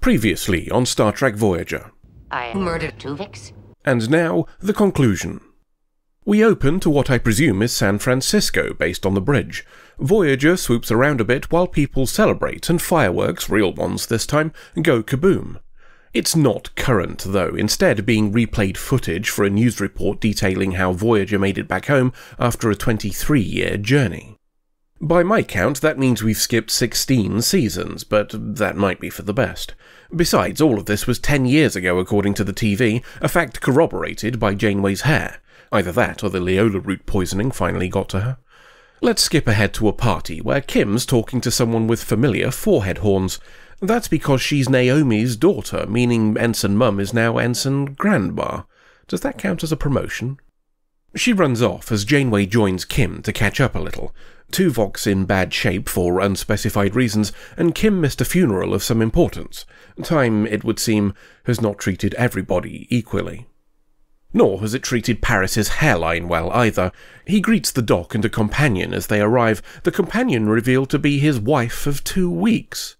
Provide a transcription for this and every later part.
Previously on Star Trek Voyager. I murdered Tuvix? And now, the conclusion. We open to what I presume is San Francisco, based on the bridge. Voyager swoops around a bit while people celebrate, and fireworks, real ones this time, go kaboom. It's not current, though, instead being replayed footage for a news report detailing how Voyager made it back home after a 23 year journey. By my count, that means we've skipped 16 seasons, but that might be for the best. Besides, all of this was 10 years ago, according to the TV, a fact corroborated by Janeway's hair. Either that or the Leola root poisoning finally got to her. Let's skip ahead to a party where Kim's talking to someone with familiar forehead horns. That's because she's Naomi's daughter, meaning Ensign Mum is now Ensign Grandma. Does that count as a promotion? She runs off as Janeway joins Kim to catch up a little. Tuvok's in bad shape for unspecified reasons, and Kim missed a funeral of some importance. Time, it would seem, has not treated everybody equally. Nor has it treated Paris's hairline well either. He greets the doc and a companion as they arrive, the companion revealed to be his wife of two weeks.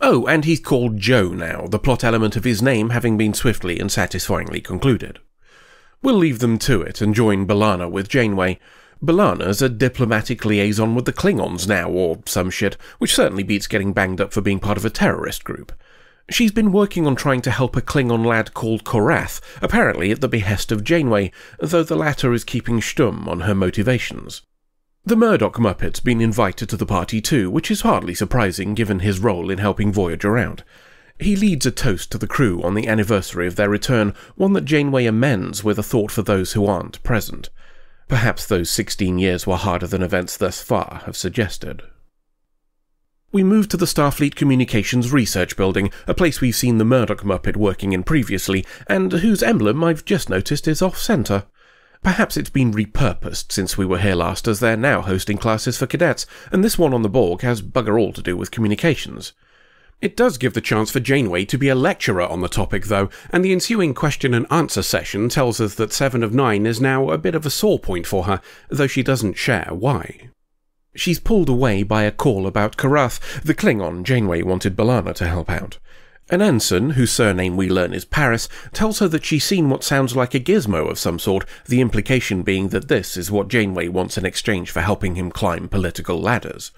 Oh, and he's called Joe now, the plot element of his name having been swiftly and satisfyingly concluded. We'll leave them to it and join B'Elanna with Janeway. B'Elanna's a diplomatic liaison with the Klingons now, or some shit, which certainly beats getting banged up for being part of a terrorist group. She's been working on trying to help a Klingon lad called Korath, apparently at the behest of Janeway, though the latter is keeping stum on her motivations. The Murdoch Muppet's been invited to the party too, which is hardly surprising given his role in helping Voyager out. He leads a toast to the crew on the anniversary of their return, one that Janeway amends with a thought for those who aren't present. Perhaps those 16 years were harder than events thus far have suggested. We move to the Starfleet Communications Research Building, a place we've seen the Murdoch Muppet working in previously, and whose emblem I've just noticed is off centre. Perhaps it's been repurposed since we were here last, as they're now hosting classes for cadets, and this one on the Borg has bugger all to do with communications. It does give the chance for Janeway to be a lecturer on the topic, though, and the ensuing question and answer session tells us that Seven of Nine is now a bit of a sore point for her, though she doesn't share why. She's pulled away by a call about Korath, the Klingon Janeway wanted B'Elanna to help out. An ensign, whose surname we learn is Paris, tells her that she's seen what sounds like a gizmo of some sort, the implication being that this is what Janeway wants in exchange for helping him climb political ladders.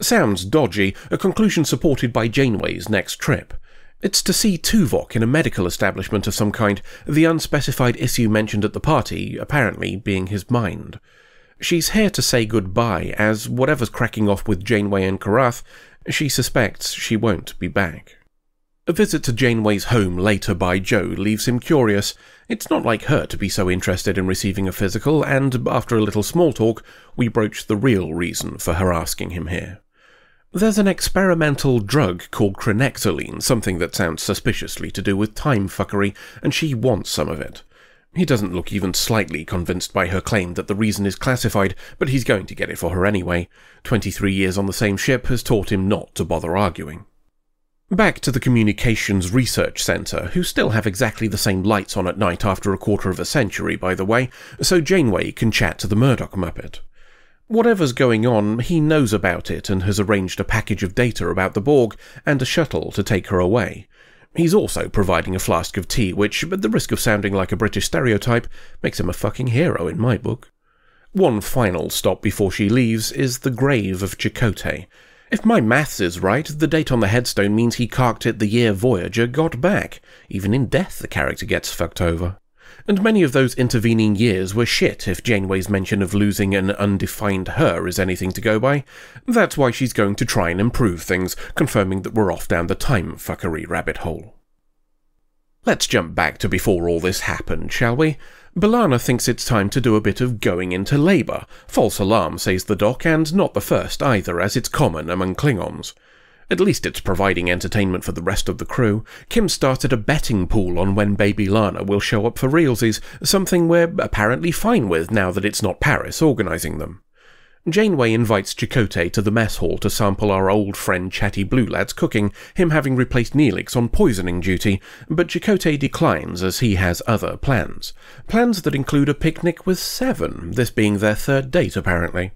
Sounds dodgy, a conclusion supported by Janeway's next trip. It's to see Tuvok in a medical establishment of some kind, the unspecified issue mentioned at the party apparently being his mind. She's here to say goodbye, as whatever's cracking off with Janeway and Korath, she suspects she won't be back. A visit to Janeway's home later by Joe leaves him curious. It's not like her to be so interested in receiving a physical, and after a little small talk, we broach the real reason for her asking him here. There's an experimental drug called chronexoline, something that sounds suspiciously to do with time fuckery, and she wants some of it. He doesn't look even slightly convinced by her claim that the reason is classified, but he's going to get it for her anyway. Twenty three years on the same ship has taught him not to bother arguing. Back to the Communications Research Centre, who still have exactly the same lights on at night after a quarter of a century, by the way, so Janeway can chat to the Murdoch Muppet. Whatever's going on, he knows about it and has arranged a package of data about the Borg and a shuttle to take her away. He's also providing a flask of tea, which, at the risk of sounding like a British stereotype, makes him a fucking hero in my book. One final stop before she leaves is the grave of Chakotay. If my maths is right, the date on the headstone means he carked it the year Voyager got back. Even in death, the character gets fucked over and many of those intervening years were shit if Janeway's mention of losing an undefined her is anything to go by. That's why she's going to try and improve things, confirming that we're off down the time fuckery rabbit hole. Let's jump back to before all this happened, shall we? B'Elanna thinks it's time to do a bit of going into labour. False alarm, says the doc, and not the first either, as it's common among Klingons. At least it's providing entertainment for the rest of the crew. Kim started a betting pool on when Baby Lana will show up for realsies, something we're apparently fine with now that it's not Paris organising them. Janeway invites Chakotay to the mess hall to sample our old friend Chatty Blue Lad's cooking, him having replaced Neelix on poisoning duty, but Chakotay declines as he has other plans. Plans that include a picnic with Seven, this being their third date apparently.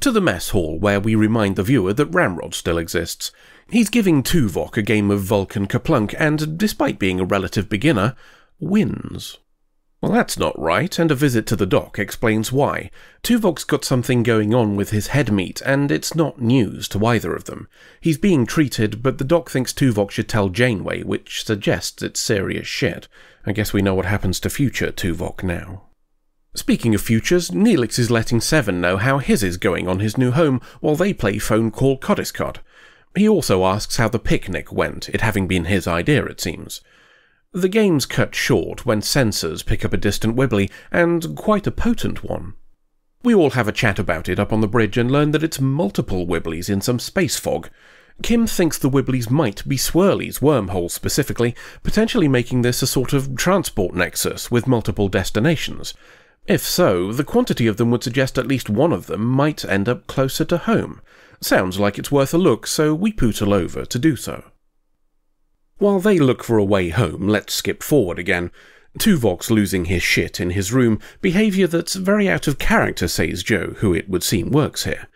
To the mess hall, where we remind the viewer that Ramrod still exists. He's giving Tuvok a game of Vulcan Kaplunk, and despite being a relative beginner, wins. Well, that's not right, and a visit to the doc explains why. Tuvok's got something going on with his head meat, and it's not news to either of them. He's being treated, but the doc thinks Tuvok should tell Janeway, which suggests it's serious shit. I guess we know what happens to future Tuvok now. Speaking of futures, Neelix is letting Seven know how his is going on his new home while they play phone call kadis-kot. He also asks how the picnic went, it having been his idea, it seems. The game's cut short when sensors pick up a distant wibbly, and quite a potent one. We all have a chat about it up on the bridge and learn that it's multiple wibblies in some space fog. Kim thinks the wibblies might be Swirly's wormhole specifically, potentially making this a sort of transport nexus with multiple destinations. If so, the quantity of them would suggest at least one of them might end up closer to home. Sounds like it's worth a look, so we pootle over to do so. While they look for a way home, let's skip forward again. Tuvok's losing his shit in his room, behaviour that's very out of character, says Joe, who it would seem works here.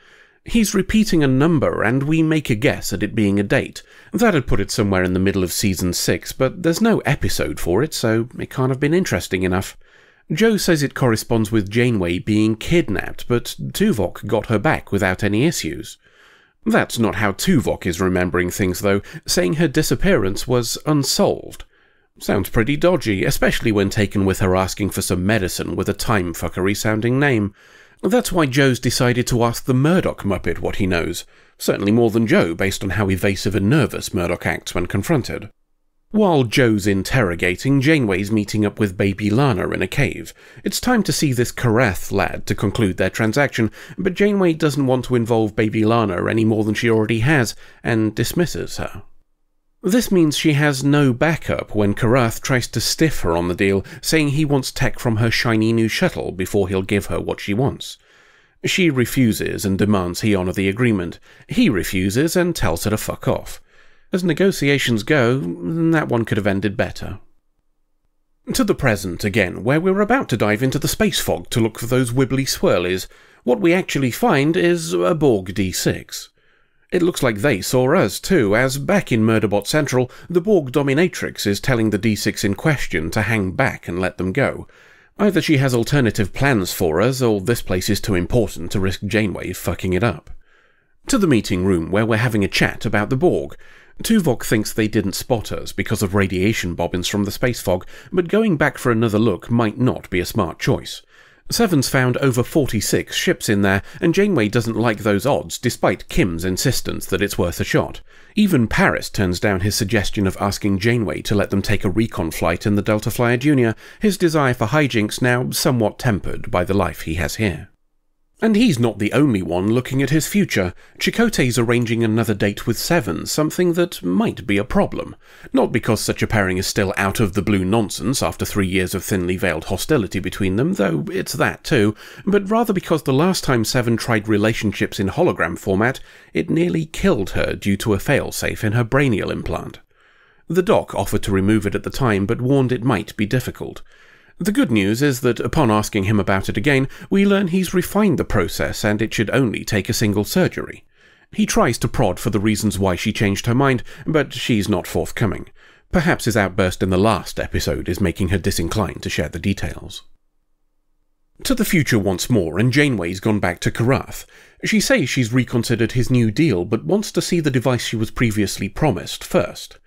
He's repeating a number, and we make a guess at it being a date. That'd put it somewhere in the middle of season 6, but there's no episode for it, so it can't have been interesting enough. Joe says it corresponds with Janeway being kidnapped, but Tuvok got her back without any issues. That's not how Tuvok is remembering things, though, saying her disappearance was unsolved. Sounds pretty dodgy, especially when taken with her asking for some medicine with a time fuckery sounding name. That's why Joe's decided to ask the Murdoch Muppet what he knows. Certainly more than Joe, based on how evasive and nervous Murdoch acts when confronted. While Joe's interrogating, Janeway's meeting up with baby Lana in a cave. It's time to see this Korath lad to conclude their transaction, but Janeway doesn't want to involve baby Lana any more than she already has, and dismisses her. This means she has no backup when Korath tries to stiff her on the deal, saying he wants tech from her shiny new shuttle before he'll give her what she wants. She refuses and demands he honour the agreement. He refuses and tells her to fuck off. As negotiations go, that one could have ended better. To the present again, where we're about to dive into the space fog to look for those wibbly swirlies. What we actually find is a Borg D6. It looks like they saw us too, as back in Murderbot Central, the Borg dominatrix is telling the D6 in question to hang back and let them go. Either she has alternative plans for us, or this place is too important to risk Janeway fucking it up. To the meeting room, where we're having a chat about the Borg. Tuvok thinks they didn't spot us because of radiation bobbins from the space fog, but going back for another look might not be a smart choice. Seven's found over 46 ships in there, and Janeway doesn't like those odds despite Kim's insistence that it's worth a shot. Even Paris turns down his suggestion of asking Janeway to let them take a recon flight in the Delta Flyer Jr., his desire for hijinks now somewhat tempered by the life he has here. And he's not the only one looking at his future. Chakotay's arranging another date with Seven, something that might be a problem. Not because such a pairing is still out of the blue nonsense after three years of thinly veiled hostility between them, though it's that too, but rather because the last time Seven tried relationships in hologram format, it nearly killed her due to a failsafe in her brainial implant. The doc offered to remove it at the time, but warned it might be difficult. The good news is that upon asking him about it again, we learn he's refined the process and it should only take a single surgery. He tries to prod for the reasons why she changed her mind, but she's not forthcoming. Perhaps his outburst in the last episode is making her disinclined to share the details. To the future once more, and Janeway's gone back to Korath. She says she's reconsidered his new deal, but wants to see the device she was previously promised first.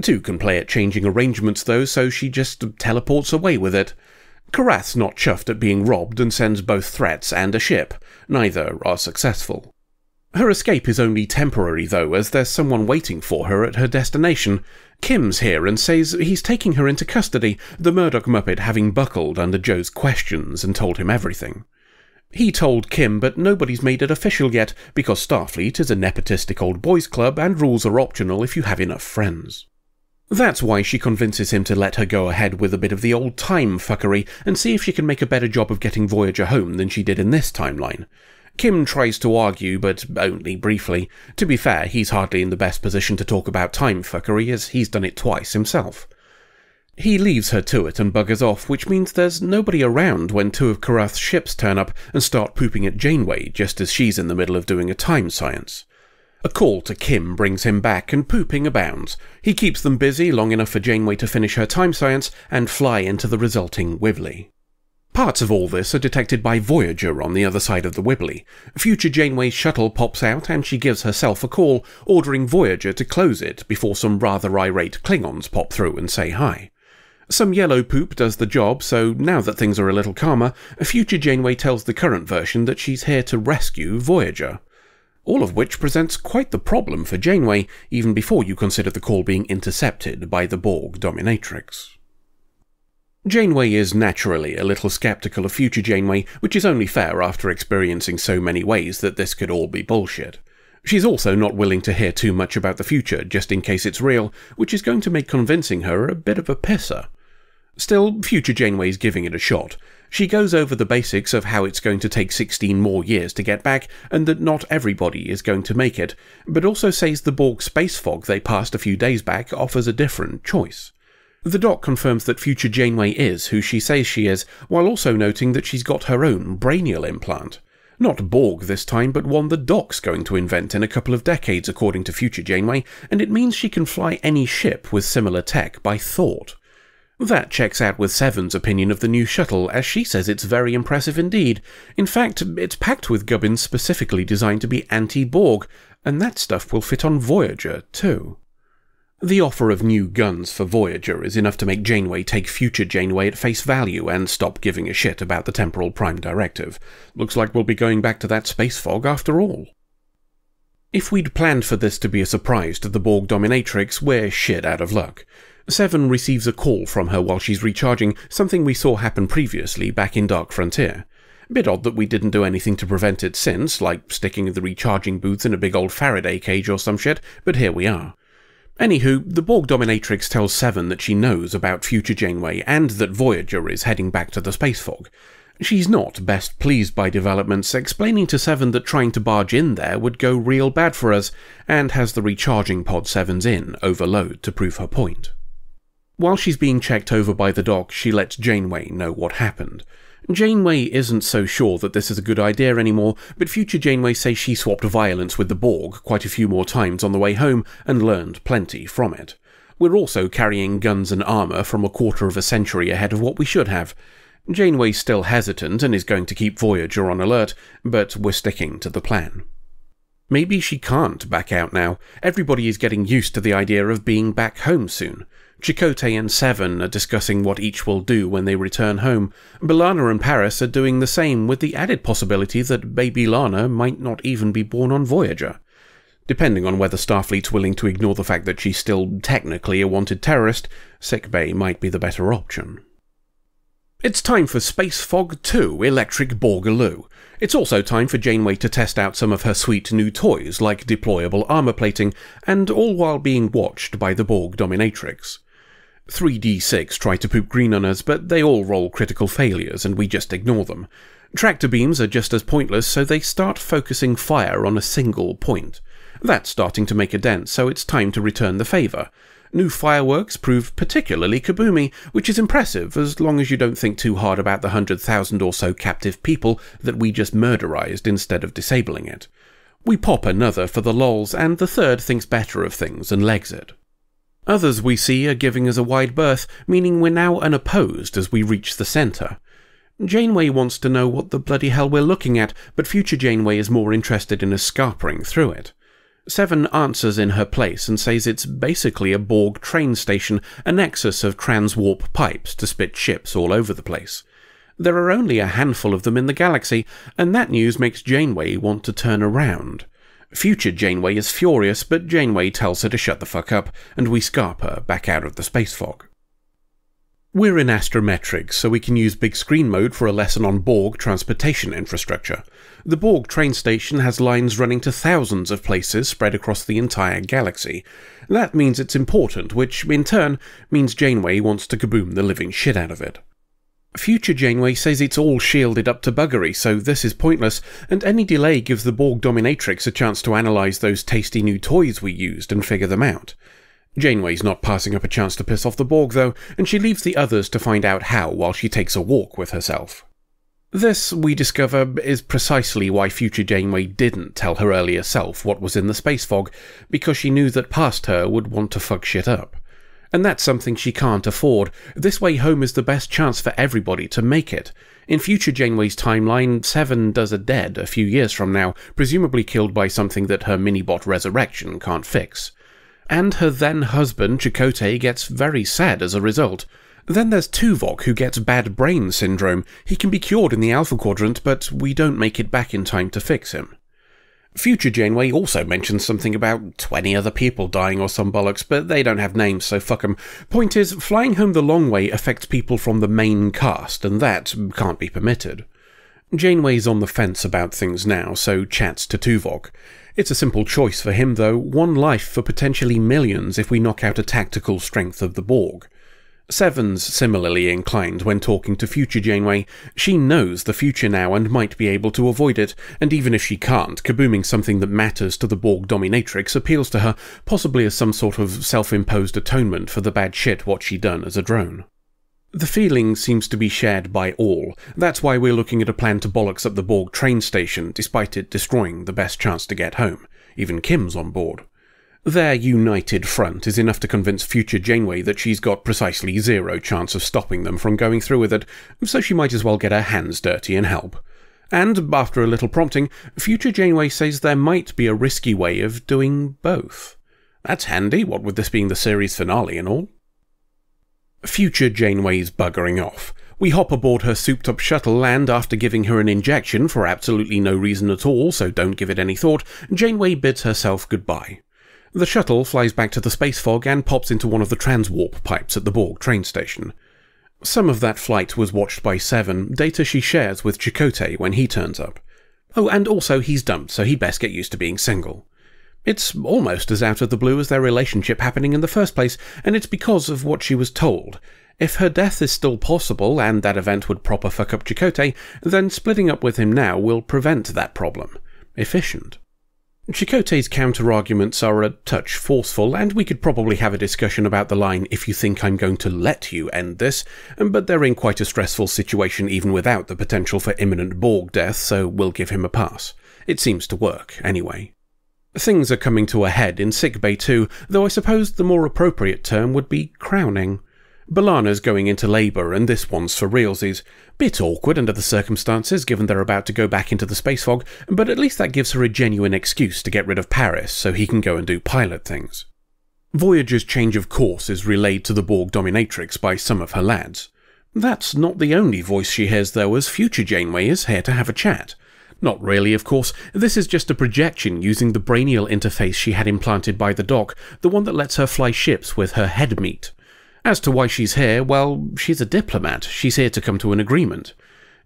Two can play at changing arrangements though, so she just teleports away with it. Korath's not chuffed at being robbed and sends both threats and a ship. Neither are successful. Her escape is only temporary though, as there's someone waiting for her at her destination. Kim's here and says he's taking her into custody, the Murdoch Muppet having buckled under Joe's questions and told him everything. He told Kim, but nobody's made it official yet, because Starfleet is a nepotistic old boys club and rules are optional if you have enough friends. That's why she convinces him to let her go ahead with a bit of the old time fuckery and see if she can make a better job of getting Voyager home than she did in this timeline. Kim tries to argue, but only briefly. To be fair, he's hardly in the best position to talk about time fuckery, as he's done it twice himself. He leaves her to it and buggers off, which means there's nobody around when two of Korath's ships turn up and start pooping at Janeway just as she's in the middle of doing a time science. A call to Kim brings him back, and pooping abounds. He keeps them busy long enough for Janeway to finish her time science and fly into the resulting Wibbly. Parts of all this are detected by Voyager on the other side of the Wibbly. Future Janeway's shuttle pops out and she gives herself a call, ordering Voyager to close it before some rather irate Klingons pop through and say hi. Some yellow poop does the job, so now that things are a little calmer, future Janeway tells the current version that she's here to rescue Voyager. All of which presents quite the problem for Janeway, even before you consider the call being intercepted by the Borg dominatrix. Janeway is naturally a little skeptical of future Janeway, which is only fair after experiencing so many ways that this could all be bullshit. She's also not willing to hear too much about the future, just in case it's real, which is going to make convincing her a bit of a pisser. Still, future Janeway's giving it a shot. She goes over the basics of how it's going to take 16 more years to get back, and that not everybody is going to make it, but also says the Borg space fog they passed a few days back offers a different choice. The doc confirms that future Janeway is who she says she is, while also noting that she's got her own brainial implant. Not Borg this time, but one the doc's going to invent in a couple of decades, according to future Janeway, and it means she can fly any ship with similar tech by thought. That checks out with Seven's opinion of the new shuttle, as she says it's very impressive indeed. In fact, it's packed with gubbins specifically designed to be anti Borg, and that stuff will fit on Voyager, too. The offer of new guns for Voyager is enough to make Janeway take future Janeway at face value and stop giving a shit about the Temporal Prime Directive. Looks like we'll be going back to that space fog after all. If we'd planned for this to be a surprise to the Borg dominatrix, we're shit out of luck. Seven receives a call from her while she's recharging, something we saw happen previously back in Dark Frontier. Bit odd that we didn't do anything to prevent it since, like sticking the recharging boots in a big old Faraday cage or some shit, but here we are. Anywho, the Borg dominatrix tells Seven that she knows about future Janeway and that Voyager is heading back to the space fog. She's not best pleased by developments, explaining to Seven that trying to barge in there would go real bad for us, and has the recharging pod Seven's in overload to prove her point. While she's being checked over by the doc, she lets Janeway know what happened. Janeway isn't so sure that this is a good idea anymore, but future Janeway says she swapped violence with the Borg quite a few more times on the way home and learned plenty from it. We're also carrying guns and armour from a quarter of a century ahead of what we should have. Janeway's still hesitant and is going to keep Voyager on alert, but we're sticking to the plan. Maybe she can't back out now. Everybody is getting used to the idea of being back home soon. Chakotay and Seven are discussing what each will do when they return home. B'Elanna and Paris are doing the same, with the added possibility that baby Lana might not even be born on Voyager. Depending on whether Starfleet's willing to ignore the fact that she's still technically a wanted terrorist, sickbay might be the better option. It's time for Space Fog 2 Electric Borgaloo. It's also time for Janeway to test out some of her sweet new toys, like deployable armor plating, and all while being watched by the Borg dominatrix. 3D6 try to poop green on us, but they all roll critical failures and we just ignore them. Tractor beams are just as pointless, so they start focusing fire on a single point. That's starting to make a dent, so it's time to return the favour. New fireworks prove particularly kaboomy, which is impressive as long as you don't think too hard about the hundred thousand or so captive people that we just murderized instead of disabling it. We pop another for the lols, and the third thinks better of things and legs it. Others we see are giving us a wide berth, meaning we're now unopposed as we reach the centre. Janeway wants to know what the bloody hell we're looking at, but future Janeway is more interested in escarpering through it. Seven answers in her place and says it's basically a Borg train station, a nexus of transwarp pipes to spit ships all over the place. There are only a handful of them in the galaxy, and that news makes Janeway want to turn around. Future Janeway is furious, but Janeway tells her to shut the fuck up, and we scarp her back out of the space fog. We're in astrometrics, so we can use big screen mode for a lesson on Borg transportation infrastructure. The Borg train station has lines running to thousands of places spread across the entire galaxy. That means it's important, which, in turn, means Janeway wants to kaboom the living shit out of it. Future Janeway says it's all shielded up to buggery, so this is pointless, and any delay gives the Borg dominatrix a chance to analyse those tasty new toys we used and figure them out. Janeway's not passing up a chance to piss off the Borg, though, and she leaves the others to find out how while she takes a walk with herself. This, we discover, is precisely why future Janeway didn't tell her earlier self what was in the space fog, because she knew that past her would want to fuck shit up. And that's something she can't afford. This way home is the best chance for everybody to make it. In future Janeway's timeline, Seven does a dead a few years from now, presumably killed by something that her minibot resurrection can't fix. And her then husband, Chakotay, gets very sad as a result. Then there's Tuvok, who gets bad brain syndrome. He can be cured in the Alpha Quadrant, but we don't make it back in time to fix him. Future Janeway also mentions something about 20 other people dying or some bollocks, but they don't have names, so fuck 'em. Point is, flying home the long way affects people from the main cast, and that can't be permitted. Janeway's on the fence about things now, so chats to Tuvok. It's a simple choice for him, though one life for potentially millions if we knock out a tactical strength of the Borg. Seven's similarly inclined when talking to future Janeway. She knows the future now and might be able to avoid it, and even if she can't, kabooming something that matters to the Borg dominatrix appeals to her, possibly as some sort of self-imposed atonement for the bad shit what she done as a drone. The feeling seems to be shared by all. That's why we're looking at a plan to bollocks up the Borg train station, despite it destroying the best chance to get home. Even Kim's on board. Their united front is enough to convince future Janeway that she's got precisely zero chance of stopping them from going through with it, so she might as well get her hands dirty and help. And, after a little prompting, future Janeway says there might be a risky way of doing both. That's handy, what with this being the series finale and all. Future Janeway's buggering off. We hop aboard her souped up shuttle, and after giving her an injection for absolutely no reason at all, so don't give it any thought, Janeway bids herself goodbye. The shuttle flies back to the space fog and pops into one of the transwarp pipes at the Borg train station. Some of that flight was watched by Seven, data she shares with Chakotay when he turns up. Oh, and also he's dumped, so he'd best get used to being single. It's almost as out of the blue as their relationship happening in the first place, and it's because of what she was told. If her death is still possible, and that event would proper fuck up Chakotay, then splitting up with him now will prevent that problem. Efficient. Chakotay's counter-arguments are a touch forceful, and we could probably have a discussion about the line, if you think I'm going to let you end this, um, but they're in quite a stressful situation even without the potential for imminent Borg death, so we'll give him a pass. It seems to work, anyway. Things are coming to a head in sickbay too, though I suppose the more appropriate term would be crowning. B'Elanna's going into labour, and this one's for realsies. Bit awkward under the circumstances, given they're about to go back into the space fog, but at least that gives her a genuine excuse to get rid of Paris so he can go and do pilot things. Voyager's change of course is relayed to the Borg dominatrix by some of her lads. That's not the only voice she hears, though, as future Janeway is here to have a chat. Not really, of course. This is just a projection using the brainial interface she had implanted by the doc, the one that lets her fly ships with her head meat. As to why she's here, well, she's a diplomat. She's here to come to an agreement.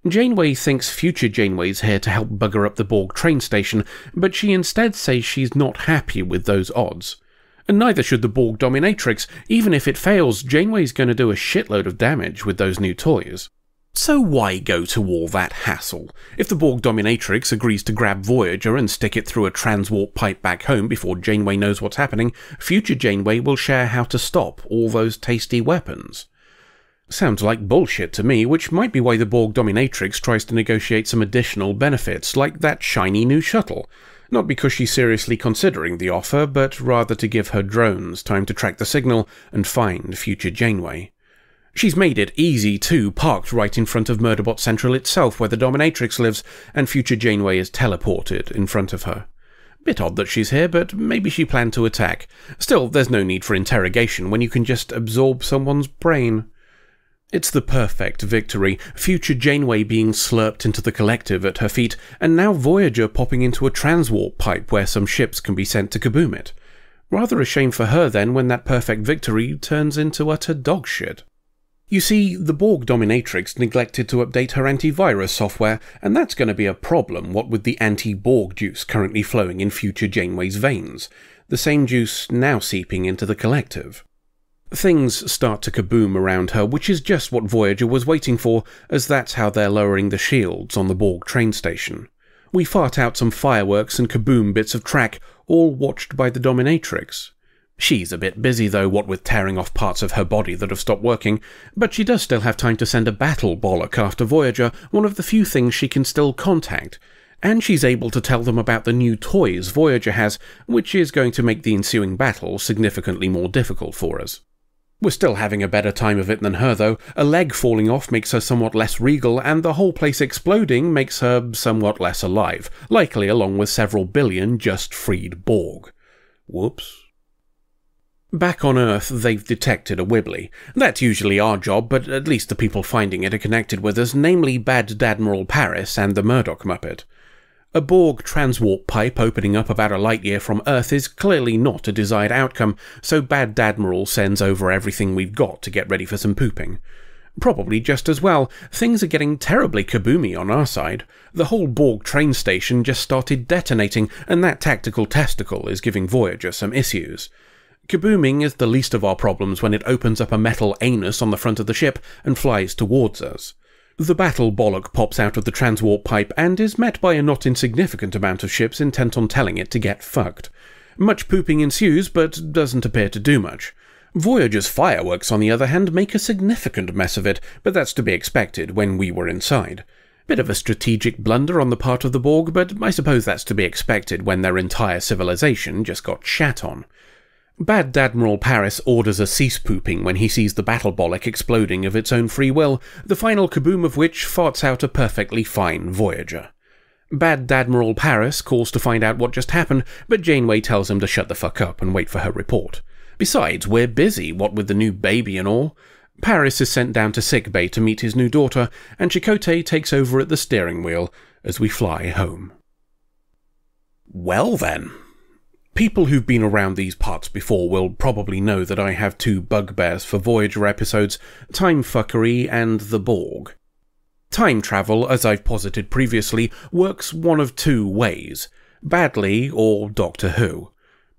Janeway thinks future Janeway's here to help bugger up the Borg train station, but she instead says she's not happy with those odds. And neither should the Borg dominatrix. Even if it fails, Janeway's going to do a shitload of damage with those new toys. So why go to all that hassle? If the Borg dominatrix agrees to grab Voyager and stick it through a transwarp pipe back home before Janeway knows what's happening, future Janeway will share how to stop all those tasty weapons. Sounds like bullshit to me, which might be why the Borg dominatrix tries to negotiate some additional benefits, like that shiny new shuttle. Not because she's seriously considering the offer, but rather to give her drones time to track the signal and find future Janeway. She's made it easy too, parked right in front of Murderbot Central itself, where the Dominatrix lives, and future Janeway is teleported in front of her. Bit odd that she's here, but maybe she planned to attack. Still, there's no need for interrogation when you can just absorb someone's brain. It's the perfect victory, future Janeway being slurped into the collective at her feet, and now Voyager popping into a transwarp pipe where some ships can be sent to kaboom it. Rather a shame for her then when that perfect victory turns into utter dogshit. You see, the Borg dominatrix neglected to update her antivirus software, and that's going to be a problem, what with the anti-Borg juice currently flowing in future Janeway's veins, the same juice now seeping into the collective. Things start to kaboom around her, which is just what Voyager was waiting for, as that's how they're lowering the shields on the Borg train station. We fart out some fireworks and kaboom bits of track, all watched by the dominatrix. She's a bit busy though, what with tearing off parts of her body that have stopped working, but she does still have time to send a battle bollock after Voyager, one of the few things she can still contact. And she's able to tell them about the new toys Voyager has, which is going to make the ensuing battle significantly more difficult for us. We're still having a better time of it than her, though. A leg falling off makes her somewhat less regal, and the whole place exploding makes her somewhat less alive, likely along with several billion just freed Borg. Whoops. Back on Earth, they've detected a Wibbly. That's usually our job, but at least the people finding it are connected with us, namely Bad Admiral Paris and the Murdoch Muppet. A Borg transwarp pipe opening up about a light year from Earth is clearly not a desired outcome, so Bad Admiral sends over everything we've got to get ready for some pooping. Probably just as well, things are getting terribly kaboomy on our side. The whole Borg train station just started detonating, and that tactical testicle is giving Voyager some issues. Kabooming is the least of our problems when it opens up a metal anus on the front of the ship and flies towards us. The battle bollock pops out of the transwarp pipe and is met by a not insignificant amount of ships intent on telling it to get fucked. Much pooping ensues, but doesn't appear to do much. Voyager's fireworks, on the other hand, make a significant mess of it, but that's to be expected when we were inside. Bit of a strategic blunder on the part of the Borg, but I suppose that's to be expected when their entire civilization just got shat on. Bad Admiral Paris orders a cease pooping when he sees the battle bollock exploding of its own free will, the final kaboom of which farts out a perfectly fine Voyager. Bad Admiral Paris calls to find out what just happened, but Janeway tells him to shut the fuck up and wait for her report. Besides, we're busy, what with the new baby and all. Paris is sent down to sickbay to meet his new daughter, and Chakotay takes over at the steering wheel as we fly home. Well then, People who've been around these parts before will probably know that I have two bugbears for Voyager episodes time fuckery and the Borg. Time travel, as I've posited previously, works one of two ways badly or Doctor Who.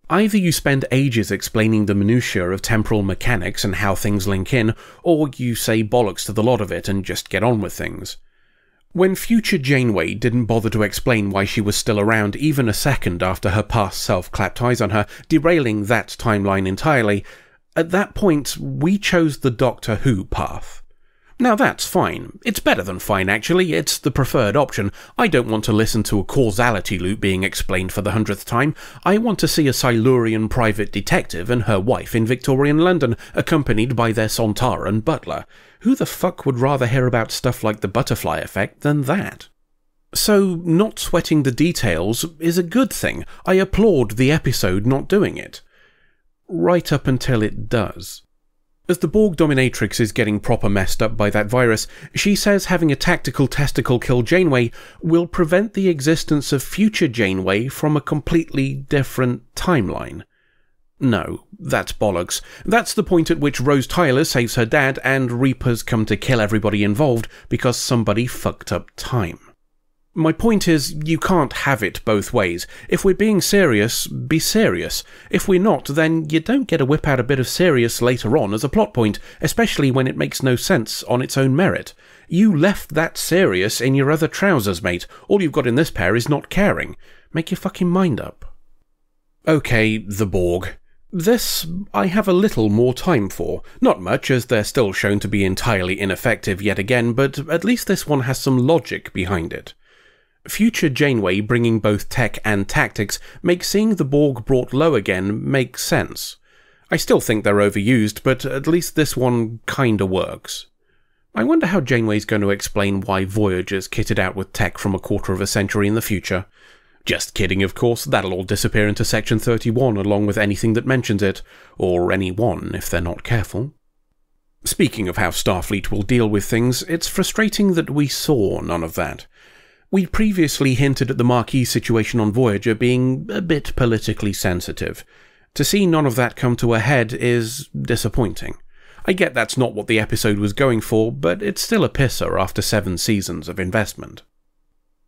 Either you spend ages explaining the minutiae of temporal mechanics and how things link in, or you say bollocks to the lot of it and just get on with things. When future Janeway didn't bother to explain why she was still around even a second after her past self clapped eyes on her, derailing that timeline entirely, at that point we chose the Doctor Who path. Now that's fine. It's better than fine, actually. It's the preferred option. I don't want to listen to a causality loop being explained for the hundredth time. I want to see a Silurian private detective and her wife in Victorian London, accompanied by their Sontaran butler. Who the fuck would rather hear about stuff like the butterfly effect than that? So, not sweating the details is a good thing. I applaud the episode not doing it. Right up until it does. As the Borg dominatrix is getting proper messed up by that virus, she says having a tactical testicle kill Janeway will prevent the existence of future Janeway from a completely different timeline. No, that's bollocks. That's the point at which Rose Tyler saves her dad and Reapers come to kill everybody involved because somebody fucked up time. My point is, you can't have it both ways. If we're being serious, be serious. If we're not, then you don't get to whip out a bit of serious later on as a plot point, especially when it makes no sense on its own merit. You left that serious in your other trousers, mate. All you've got in this pair is not caring. Make your fucking mind up. Okay, the Borg. This I have a little more time for. Not much, as they're still shown to be entirely ineffective yet again, but at least this one has some logic behind it. Future Janeway bringing both tech and tactics makes seeing the Borg brought low again make sense. I still think they're overused, but at least this one kinda works. I wonder how Janeway's going to explain why Voyager's kitted out with tech from a quarter of a century in the future. Just kidding, of course, that'll all disappear into Section 31 along with anything that mentions it, or anyone if they're not careful. Speaking of how Starfleet will deal with things, it's frustrating that we saw none of that. We'd previously hinted at the Maquis situation on Voyager being a bit politically sensitive. To see none of that come to a head is disappointing. I get that's not what the episode was going for, but it's still a pisser after seven seasons of investment.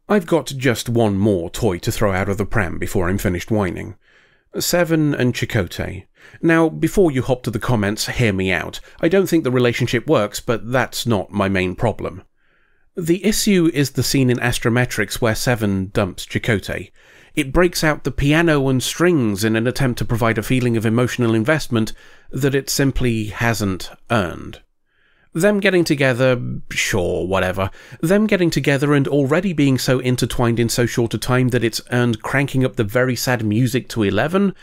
I've got just one more toy to throw out of the pram before I'm finished whining. Seven and Chakotay. Now, before you hop to the comments, hear me out. I don't think the relationship works, but that's not my main problem. The issue is the scene in Astrometrics where Seven dumps Chakotay. It breaks out the piano and strings in an attempt to provide a feeling of emotional investment that it simply hasn't earned. Them getting together, sure, whatever. Them getting together and already being so intertwined in so short a time that it's earned cranking up the very sad music to 11?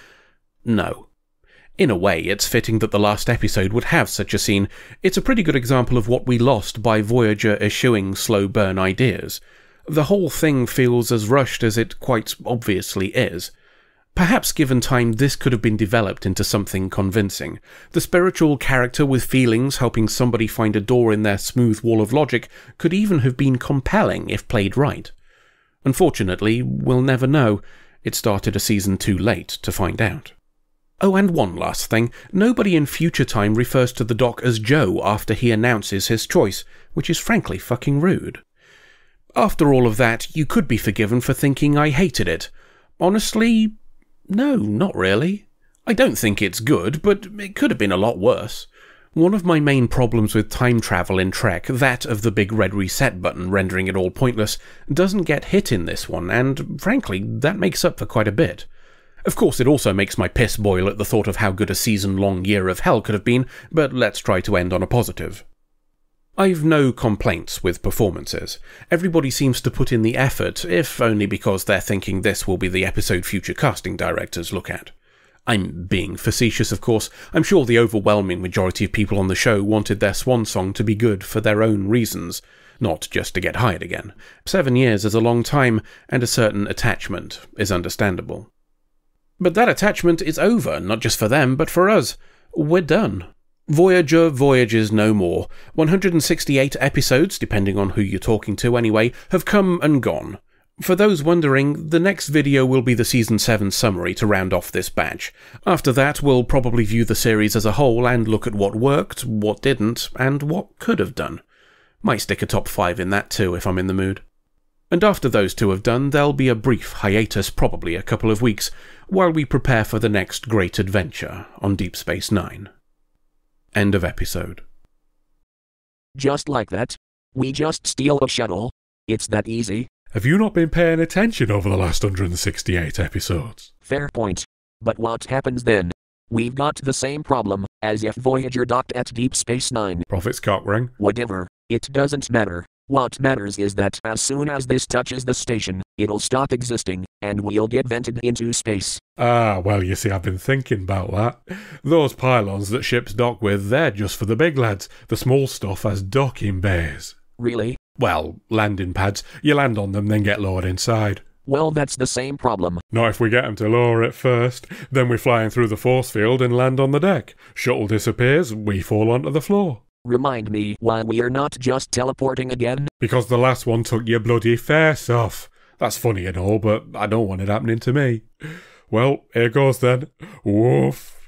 No. In a way, it's fitting that the last episode would have such a scene. It's a pretty good example of what we lost by Voyager eschewing slow burn ideas. The whole thing feels as rushed as it quite obviously is. Perhaps given time, this could have been developed into something convincing. The spiritual character with feelings helping somebody find a door in their smooth wall of logic could even have been compelling if played right. Unfortunately, we'll never know. It started a season too late to find out. Oh, and one last thing. Nobody in future time refers to the doc as Joe after he announces his choice, which is frankly fucking rude. After all of that, you could be forgiven for thinking I hated it. Honestly, no, not really. I don't think it's good, but it could have been a lot worse. One of my main problems with time travel in Trek, that of the big red reset button rendering it all pointless, doesn't get hit in this one, and frankly, that makes up for quite a bit. Of course, it also makes my piss boil at the thought of how good a season long year of hell could have been, but let's try to end on a positive. I've no complaints with performances. Everybody seems to put in the effort, if only because they're thinking this will be the episode future casting directors look at. I'm being facetious, of course. I'm sure the overwhelming majority of people on the show wanted their swan song to be good for their own reasons, not just to get hired again. Seven years is a long time, and a certain attachment is understandable. But that attachment is over, not just for them, but for us. We're done. Voyager voyages no more. 168 episodes, depending on who you're talking to anyway, have come and gone. For those wondering, the next video will be the Season 7 summary to round off this batch. After that, we'll probably view the series as a whole and look at what worked, what didn't, and what could have done. Might stick a top 5 in that too if I'm in the mood. And after those two have done, there'll be a brief hiatus, probably a couple of weeks, while we prepare for the next great adventure on Deep Space Nine. End of episode. Just like that. We just steal a shuttle. It's that easy. Have you not been paying attention over the last 168 episodes? Fair point. But what happens then? We've got the same problem as if Voyager docked at Deep Space Nine. Prophet's cock ring. Whatever. It doesn't matter. What matters is that as soon as this touches the station, it'll stop existing, and we'll get vented into space. Ah, well, you see, I've been thinking about that. Those pylons that ships dock with, they're just for the big lads. The small stuff has docking bays. Really? Well, landing pads. You land on them, then get lowered inside. Well, that's the same problem. Not if we get 'em to lower it first. Then we're flying through the force field and land on the deck. Shuttle disappears, we fall onto the floor. Remind me why we're not just teleporting again? Because the last one took your bloody face off. That's funny and all, but I don't want it happening to me. Well, here goes then. Woof.